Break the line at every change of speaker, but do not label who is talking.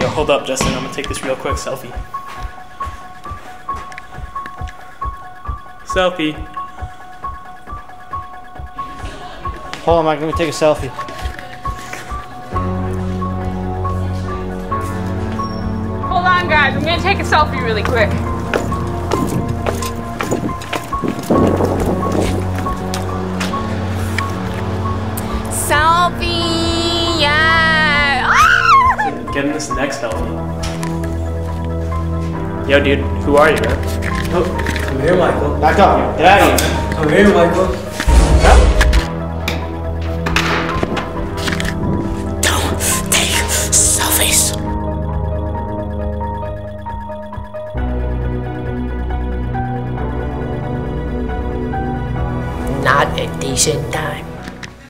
Yo, hold up, Justin. I'm gonna take this real quick selfie. Selfie.
Hold on, Mike. Let me take a selfie.
Hold on, guys. I'm gonna take a selfie really quick.
Get in this next selfie. Yo, dude, who are you, man?
Oh, come here, Michael.
Back up. Get out of here.
Come here, Michael.
Don't take selfies. Not a decent